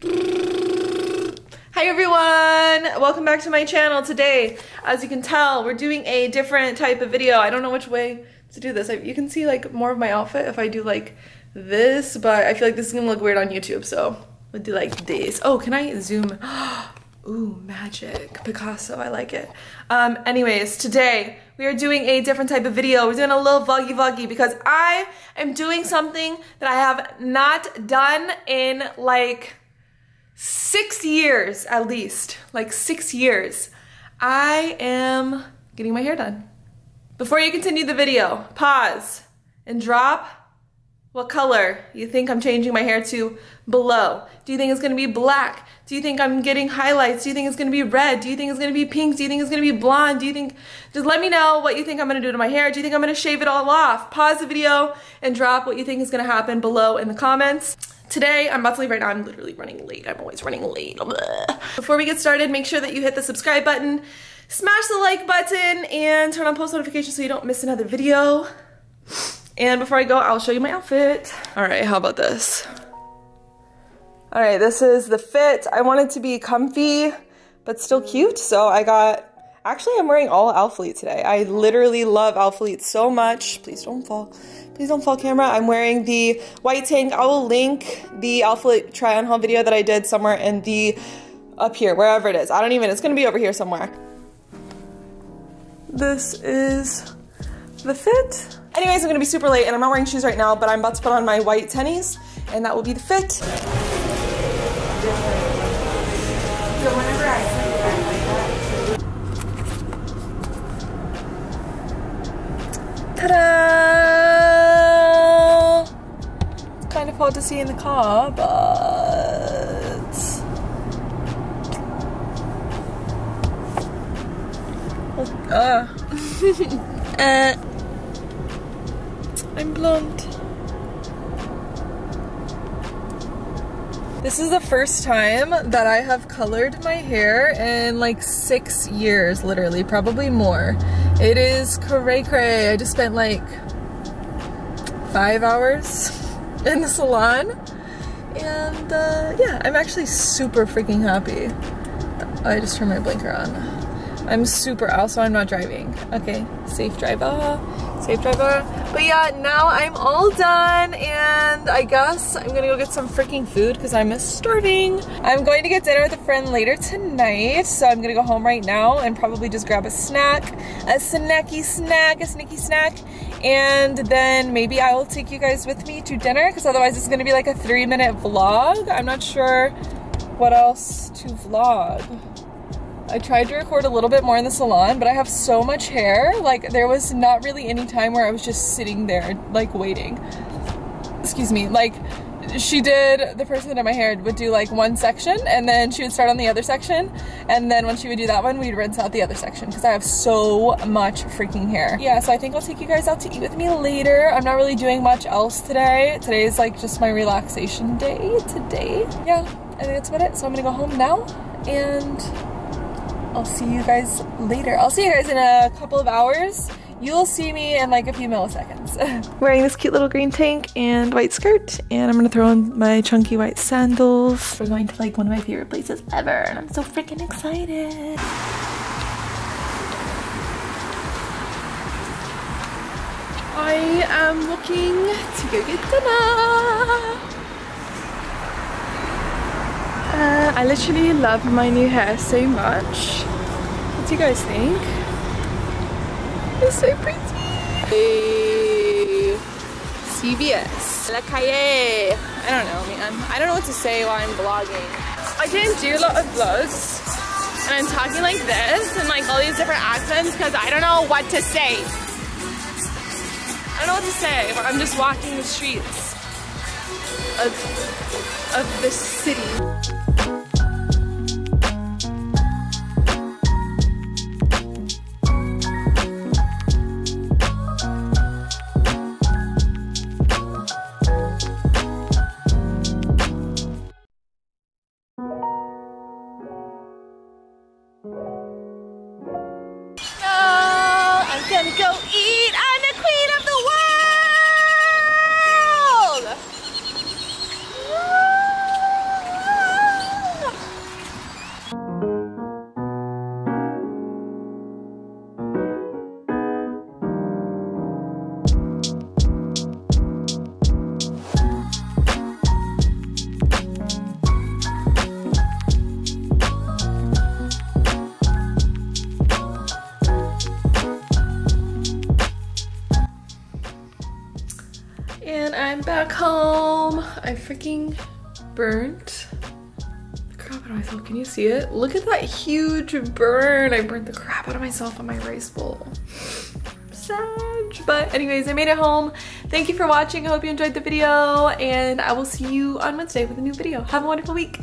Hi everyone! Welcome back to my channel. Today, as you can tell, we're doing a different type of video. I don't know which way to do this. You can see like more of my outfit if I do like this, but I feel like this is gonna look weird on YouTube, so we'll do like this. Oh, can I zoom? Ooh, magic. Picasso, I like it. Um, anyways, today we are doing a different type of video. We're doing a little vloggy vloggy because I am doing something that I have not done in like six years at least. Like six years. I am getting my hair done. Before you continue the video, pause and drop what color you think I'm changing my hair to below. Do you think it's gonna be black? Do you think I'm getting highlights? Do you think it's gonna be red? Do you think it's gonna be pink? Do you think it's gonna be blonde? Do you think, just let me know what you think I'm gonna do to my hair. Do you think I'm gonna shave it all off? Pause the video and drop what you think is gonna happen below in the comments. Today, I'm about to leave right now. I'm literally running late. I'm always running late. Before we get started, make sure that you hit the subscribe button, smash the like button, and turn on post notifications so you don't miss another video. And before I go, I'll show you my outfit. All right, how about this? All right, this is the fit. I wanted to be comfy, but still cute. So I got, actually I'm wearing all Alphalete today. I literally love Alphalete so much. Please don't fall, please don't fall camera. I'm wearing the white tank. I will link the Alphalete try on haul video that I did somewhere in the, up here, wherever it is. I don't even, it's gonna be over here somewhere. This is the fit. Anyways, I'm gonna be super late and I'm not wearing shoes right now, but I'm about to put on my white tennies and that will be the fit. See in the car, but uh. uh. I'm blonde. This is the first time that I have colored my hair in like six years, literally, probably more. It is cray cray. I just spent like five hours in the salon. And uh, yeah, I'm actually super freaking happy. I just turned my blinker on. I'm super, also I'm not driving. Okay, safe driver safe driver. But yeah, now I'm all done and I guess I'm gonna go get some freaking food because I'm starving. I'm going to get dinner with a friend later tonight, so I'm gonna go home right now and probably just grab a snack, a snacky snack, a sneaky snack, and then maybe I will take you guys with me to dinner because otherwise it's gonna be like a three minute vlog. I'm not sure what else to vlog. I tried to record a little bit more in the salon, but I have so much hair. Like there was not really any time where I was just sitting there like waiting. Excuse me. Like she did, the person that did my hair would do like one section and then she would start on the other section. And then when she would do that one, we'd rinse out the other section because I have so much freaking hair. Yeah, so I think I'll take you guys out to eat with me later. I'm not really doing much else today. Today is like just my relaxation day today. Yeah, I think that's about it. So I'm gonna go home now and I'll see you guys later. I'll see you guys in a couple of hours. You'll see me in like a few milliseconds. Wearing this cute little green tank and white skirt, and I'm gonna throw on my chunky white sandals. We're going to like one of my favorite places ever, and I'm so freaking excited. I am looking to go get dinner. Uh, I literally love my new hair so much. What do you guys think? It's so pretty. Hey, CVS. La Calle. I don't know, man. I don't know what to say while I'm vlogging. I didn't do a lot of vlogs. And I'm talking like this and like all these different accents because I don't know what to say. I don't know what to say, but I'm just walking the streets of, of the city. and I'm back home. I freaking burnt crap out myself. Can you see it? Look at that huge burn. I burnt the crap out of myself on my rice bowl. Sad. But anyways, I made it home. Thank you for watching. I hope you enjoyed the video and I will see you on Wednesday with a new video. Have a wonderful week.